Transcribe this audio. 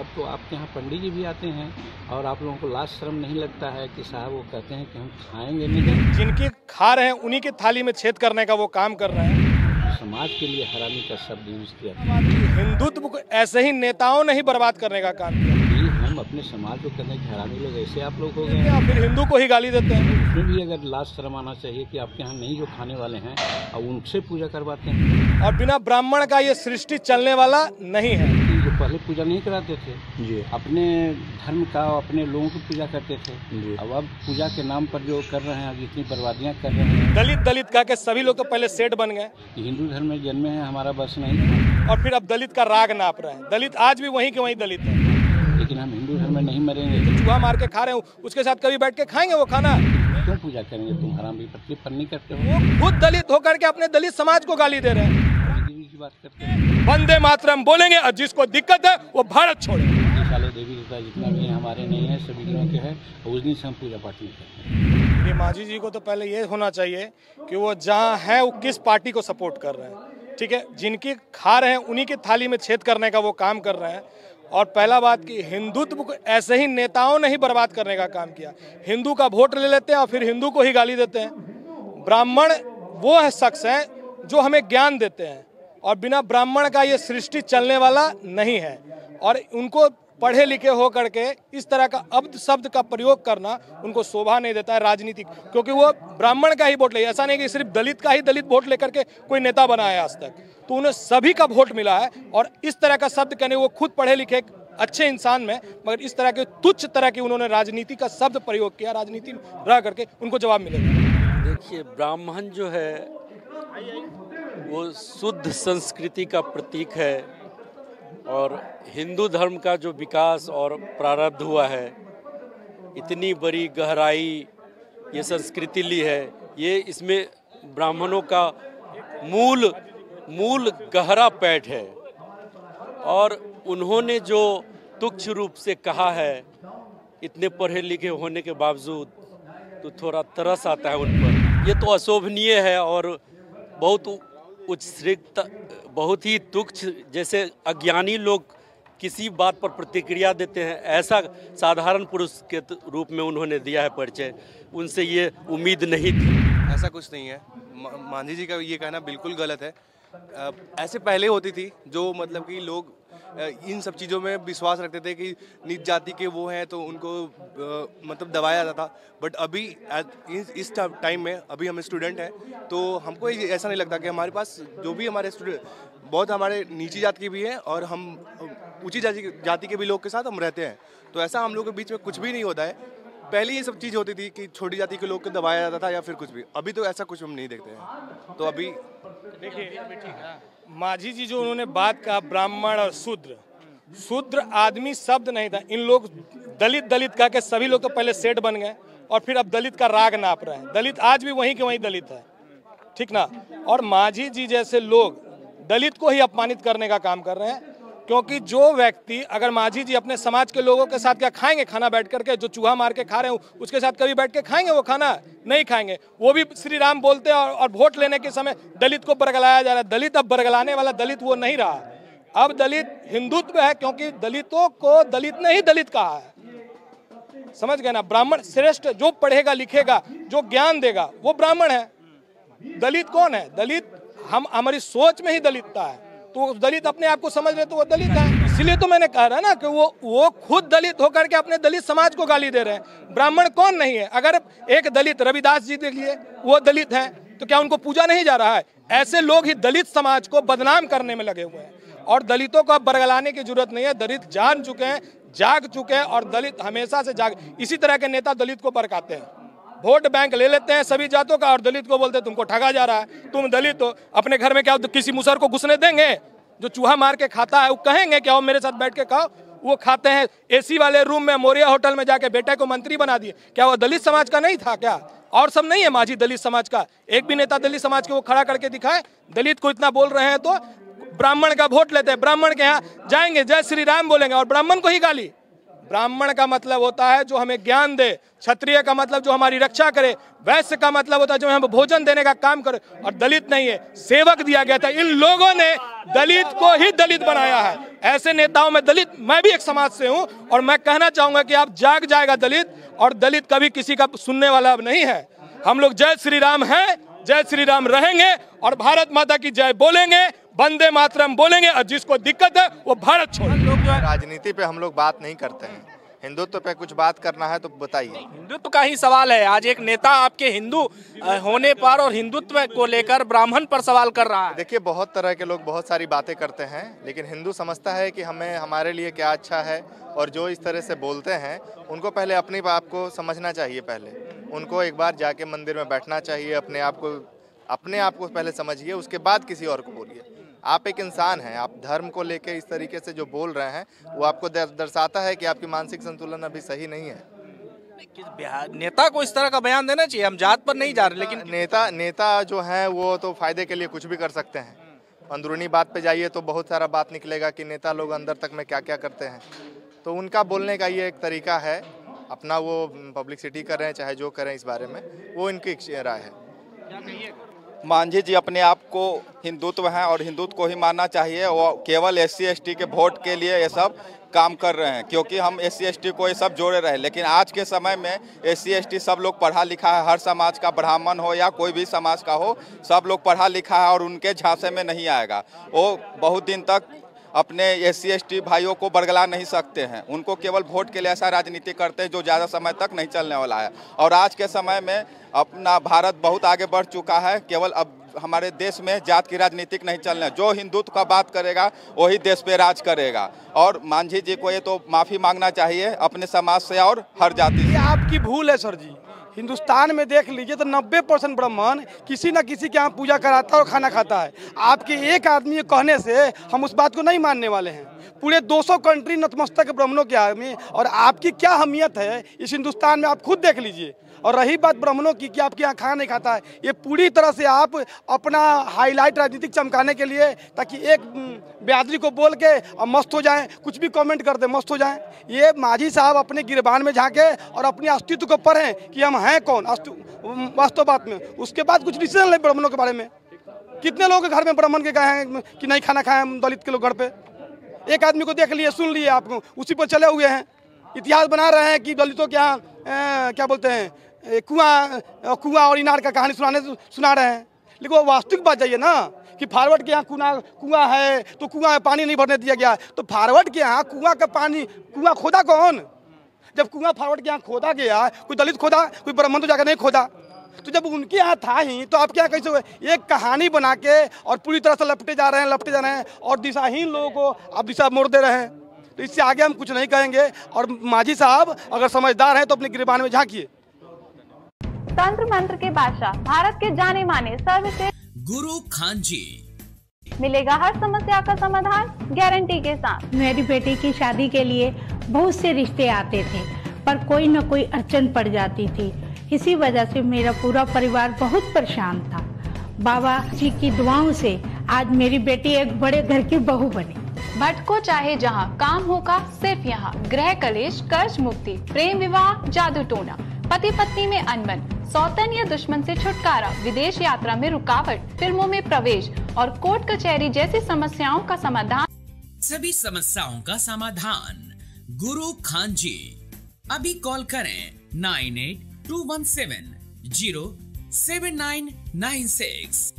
अब तो आपके यहाँ पंडित जी भी आते हैं और आप लोगों को लाज शर्म नहीं लगता है कि साहब वो कहते हैं कि हम खाएँगे नहीं? जिनकी खा रहे हैं उन्हीं की थाली में छेद करने का वो काम कर रहे हैं। समाज के लिए हरामी का शब्द यूज़ किया हिंदुत्व को ऐसे ही नेताओं ने ही बर्बाद करने का काम किया। हम अपने समाज को कहते हैं कि हरामी लोग ऐसे आप लोग हो गए या फिर हिंदू को ही गाली देते हैं। उसमें भी अगर लाज शर्म आना चाहिए कि आपके यहाँ नहीं जो खाने वाले हैं और उनसे पूजा करवाते हैं। और बिना ब्राह्मण का ये सृष्टि चलने वाला नहीं है। पहले पूजा नहीं कराते थे। जी। अपने धर्म का अपने लोगों की पूजा करते थे। जी। अब अब पूजा के नाम पर जो कर रहे हैं अब इतनी बर्बादियाँ कर रहे हैं। दलित दलित कह के सभी लोग तो पहले सेठ बन गए। हिंदू धर्म में जन्मे हैं हमारा बस नहीं। और फिर अब दलित का राग नाप रहे हैं। दलित आज भी वहीं के वहीं दलित है। लेकिन हम हिंदू धर्म में नहीं मरेंगे। चूहा मार के खा रहे हो उसके साथ कभी बैठ के खाएँगे वो खाना? क्यों पूजा करेंगे? तुम हराम भी प्रतिपन्न नहीं करते हो। वो खुद दलित होकर के अपने दलित समाज को गाली दे रहे हैं। देवी की बात करते हैं। वंदे मातरम बोलेंगे और जिसको दिक्कत है वो भारत छोड़े। देवी देवता जितना भी हमारे नहीं है सभी ग्रहों के हैं उस दिन से हम पूजा पाठ नहीं करते हैं। ये मांझी जी को तो पहले ये होना चाहिए कि वो जहाँ है वो किस पार्टी को सपोर्ट कर रहे हैं। ठीक है? जिनकी खा रहे हैं उन्हीं की थाली में छेद करने का वो काम कर रहे हैं। और पहला बात कि हिंदुत्व को ऐसे ही नेताओं ने ही बर्बाद करने का काम किया। हिंदू का वोट ले लेते हैं और फिर हिंदू को ही गाली देते हैं। ब्राह्मण वो है शख्स हैं जो हमें ज्ञान देते हैं। और बिना ब्राह्मण का ये सृष्टि चलने वाला नहीं है। और उनको पढ़े लिखे हो करके इस तरह का अब्द शब्द का प्रयोग करना उनको शोभा नहीं देता है राजनीतिक, क्योंकि वो ब्राह्मण का ही वोट ले, ऐसा नहीं कि सिर्फ़ दलित का ही दलित वोट लेकर के कोई नेता बना है आज तक। तो उन्हें सभी का वोट मिला है और इस तरह का शब्द कहने, वो खुद पढ़े लिखे अच्छे इंसान में, मगर इस तरह के तुच्छ तरह की उन्होंने राजनीति का शब्द प्रयोग किया, राजनीति रह करके उनको जवाब मिलेगा देखिए, ब्राह्मण जो है वो शुद्ध संस्कृति का प्रतीक है और हिंदू धर्म का जो विकास और प्रारब्ध हुआ है, इतनी बड़ी गहराई ये संस्कृति ली है, ये इसमें ब्राह्मणों का मूल मूल गहरा पैठ है। और उन्होंने जो तुच्छ रूप से कहा है, इतने पढ़े लिखे होने के बावजूद तो थोड़ा तरस आता है उन पर। ये तो अशोभनीय है और बहुत उच्छृत बहुत ही तुक्ष जैसे अज्ञानी लोग किसी बात पर प्रतिक्रिया देते हैं, ऐसा साधारण पुरुष के रूप में उन्होंने दिया है परिचय। उनसे ये उम्मीद नहीं थी। ऐसा कुछ नहीं है। मांझी जी का ये कहना बिल्कुल गलत है। ऐसे पहले होती थी, जो मतलब कि लोग इन सब चीज़ों में विश्वास रखते थे कि नीच जाति के वो हैं तो उनको मतलब दबाया जाता। था बट अभी इस- टाइम में अभी हम स्टूडेंट हैं तो हमको ऐसा नहीं लगता कि हमारे पास जो भी हमारे स्टूडेंट बहुत हमारे नीची जाति के भी हैं और हम ऊँची जाति जाति के भी लोग के साथ हम रहते हैं। तो ऐसा हम लोग के बीच में कुछ भी नहीं होता है। पहले ये सब चीज़ होती थी कि छोटी जाति के लोग को दबाया जाता था या फिर कुछ भी। अभी तो ऐसा कुछ हम नहीं देखते हैं। तो अभी माझी जी जो उन्होंने बात कहा ब्राह्मण और शूद्र। शूद्र आदमी शब्द नहीं था। इन लोग दलित दलित कह के सभी लोग तो पहले सेठ बन गए और फिर अब दलित का राग नाप रहे हैं। दलित आज भी वहीं के वहीं दलित है। ठीक ना? और माझी जी जैसे लोग दलित को ही अपमानित करने का काम कर रहे हैं। क्योंकि जो व्यक्ति अगर माझी जी अपने समाज के लोगों के साथ क्या खाएँगे खाना बैठ करके जो चूहा मार के खा रहे हैं उसके साथ कभी बैठ के खाएँगे वो खाना? नहीं खाएँगे। वो भी श्री राम बोलते हैं और, और वोट लेने के समय दलित को बरगलाया जा रहा है। दलित अब बरगलाने वाला दलित वो नहीं रहा। अब दलित हिंदुत्व है क्योंकि दलितों को दलित ने ही दलित कहा है। समझ गए ना? ब्राह्मण श्रेष्ठ जो पढ़ेगा लिखेगा जो ज्ञान देगा वो ब्राह्मण है। दलित कौन है? दलित हम हमारी सोच में ही दलितता है। तो दलित अपने आप को समझ रहे तो वो दलित है। इसलिए तो मैंने कहा है ना कि वो वो खुद दलित होकर के अपने दलित समाज को गाली दे रहे हैं। ब्राह्मण कौन नहीं है? अगर एक दलित रविदास जी देख लिए वो दलित हैं तो क्या उनको पूजा नहीं जा रहा है? ऐसे लोग ही दलित समाज को बदनाम करने में लगे हुए हैं। और दलितों को अब बरगलाने की ज़रूरत नहीं है। दलित जान चुके हैं, जाग चुके हैं, और दलित हमेशा से जाग। इसी तरह के नेता दलित को बरकाते हैं। वोट बैंक ले लेते हैं सभी जातों का, और दलित को बोलते तुमको ठगा जा रहा है। तुम दलित हो। अपने घर में क्या किसी मुसर को घुसने देंगे? जो चूहा मार के खाता है, वो कहेंगे कि आओ मेरे साथ बैठ के खाओ। वो खाते हैं, एसी वाले रूम में, मोरिया होटल में जाके बेटे को मंत्री बना दिए। क्या वो दलित समाज का नहीं था क्या? और सब नहीं है माझी दलित समाज का। एक भी नेता दलित समाज के वो खड़ा करके दिखाए, दलित को इतना बोल रहे हैं तो ब्राह्मण का वोट लेते हैं। ब्राह्मण के यहाँ जाएँगे, जय श्री राम बोलेंगे और ब्राह्मण को ही गाली। ब्राह्मण का मतलब होता है जो हमें ज्ञान दे, क्षत्रिय का मतलब जो हमारी रक्षा करे, वैश्य का मतलब होता है जो हमें भोजन देने का काम करे। और दलित नहीं है, सेवक दिया गया था। इन लोगों ने दलित को ही दलित बनाया है। ऐसे नेताओं में दलित, मैं भी एक समाज से हूँ, और मैं कहना चाहूँगा कि आप जाग जाएगा दलित, और दलित कभी किसी का सुनने वाला अब नहीं है। हम लोग जय श्री राम हैं जय श्री राम रहेंगे और भारत माता की जय बोलेंगे वंदे मातरम बोलेंगे और जिसको दिक्कत है वो भारत छोड़े। राजनीति पे हम लोग बात नहीं करते हैं। हिंदुत्व पे कुछ बात करना है तो बताइए। हिंदुत्व का ही सवाल है। आज एक नेता आपके हिंदू होने पर और हिंदुत्व को लेकर ब्राह्मण पर सवाल कर रहा है। देखिए बहुत तरह के लोग बहुत सारी बातें करते हैं लेकिन हिंदू समझता है कि हमें हमारे लिए क्या अच्छा है और जो इस तरह से बोलते हैं उनको पहले अपनी बात को समझना चाहिए पहले। उनको एक बार जाके मंदिर में बैठना चाहिए अपने आप को अपने आप को पहले समझिए उसके बाद किसी और को बोलिए। आप एक इंसान हैं आप धर्म को लेके इस तरीके से जो बोल रहे हैं वो आपको दर्शाता है कि आपकी मानसिक संतुलन अभी सही नहीं है। किस बिहार- नेता को इस तरह का बयान देना चाहिए हम जात पर नहीं जा रहे लेकिन नेता नेता जो हैं वो तो फ़ायदे के लिए कुछ भी कर सकते हैं। अंदरूनी बात पे जाइए तो बहुत सारा बात निकलेगा कि नेता लोग अंदर तक में क्या क्या करते हैं। तो उनका बोलने का ये एक तरीका है अपना वो पब्लिसिटी कर रहे हैं, चाहे जो करें इस बारे में, वो इनकी राय है। मांझी जी, अपने आप को हिंदुत्व हैं और हिंदुत्व को ही मानना चाहिए। वो केवल एस सी के वोट के लिए ये सब काम कर रहे हैं, क्योंकि हम एस सी को ये सब जोड़े रहे लेकिन आज के समय में एस सी सब लोग पढ़ा लिखा है, हर समाज का ब्राह्मण हो या कोई भी समाज का हो, सब लोग पढ़ा लिखा है और उनके झांसे में नहीं आएगा। वो बहुत दिन तक अपने एस सी भाइयों को बरगला नहीं सकते हैं। उनको केवल वोट के लिए ऐसा राजनीति करते हैं जो ज़्यादा समय तक नहीं चलने वाला है। और आज के समय में अपना भारत बहुत आगे बढ़ चुका है। केवल अब हमारे देश में जात की राजनीतिक नहीं चलने। जो हिंदुत्व का बात करेगा, वही देश पे राज करेगा। और मांझी जी को ये तो माफ़ी मांगना चाहिए अपने समाज से और हर जाति आपकी भूल है, सर जी। हिंदुस्तान में देख लीजिए तो 90 परसेंट ब्राह्मण किसी न किसी के यहाँ पूजा कराता और खाना खाता है। आपके एक आदमी कहने से हम उस बात को नहीं मानने वाले हैं। पूरे 200 कंट्री नतमस्तक ब्राह्मणों के आदमी और आपकी क्या अहमियत है? इस हिंदुस्तान में आप खुद देख लीजिए। और रही बात ब्राह्मणों की कि आपके यहाँ खाना नहीं खाता है, ये पूरी तरह से आप अपना हाईलाइट राजनीतिक चमकाने के लिए ताकि एक बेदरी को बोल के और मस्त हो जाएँ, कुछ भी कमेंट कर दे, मस्त हो जाएँ। ये माझी साहब अपने गिरबान में झांके और अपने अस्तित्व को पढ़ें कि हम हैं कौन वास्तव बात में। उसके बाद कुछ डिसीज़न लें ब्राह्मणों के बारे में। कितने लोग घर में ब्राह्मण के गए हैं कि नहीं खाना खाएँ हम दलित के लोग घर पे? एक आदमी को देख लिए, सुन लिए आप, उसी पर चले हुए हैं। इतिहास बना रहे हैं कि दलितों के यहाँ क्या बोलते हैं कुआँ कुआँ और इनार का कहानी सुनाने सुना रहे हैं। लेकिन वो वास्तविक बात जाइए ना, कि फारवर्ड के यहाँ कुआँ कुआँ है तो कुआँ पानी नहीं भरने दिया गया। तो फारवर्ड के यहाँ कुआँ का पानी, कुआँ खोदा कौन? जब कुआँ फारवर्ड के यहाँ खोदा गया, कोई दलित खोदा, कोई ब्राह्मण तो जाकर नहीं खोदा। तो जब उनके यहाँ था ही तो आपके यहाँ कैसे एक कहानी बना के और पूरी तरह से लपटे जा रहे हैं, लपटे जा रहे हैं, और दिशाहीन लोगों को आप दिशा मोड़ दे रहे हैं। तो इससे आगे हम कुछ नहीं कहेंगे, और माझी साहब अगर समझदार हैं तो अपने गिरबान में झांकिए। तंत्र मंत्र के बादशाह भारत के जाने माने सर्वश्रेष्ठ। गुरु खान जी। मिलेगा हर समस्या का समाधान गारंटी के साथ। मेरी बेटी की शादी के लिए बहुत से रिश्ते आते थे पर कोई न कोई अड़चन पड़ जाती थी। इसी वजह से मेरा पूरा परिवार बहुत परेशान था। बाबा जी की दुआओं से आज मेरी बेटी एक बड़े घर की बहू बनी। भटको चाहे जहाँ काम होगा सिर्फ़ यहाँ। गृह कलेश कर्ज मुक्ति प्रेम विवाह जादू टोना। पति पत्नी में अनबन। सौतन या दुश्मन से छुटकारा, विदेश यात्रा में रुकावट, फ़िल्मों में प्रवेश और कोर्ट कचहरी जैसी समस्याओं का समाधान। सभी समस्याओं का समाधान, गुरु खान जी। अभी कॉल करें nine eight two one seven zero seven nine nine six.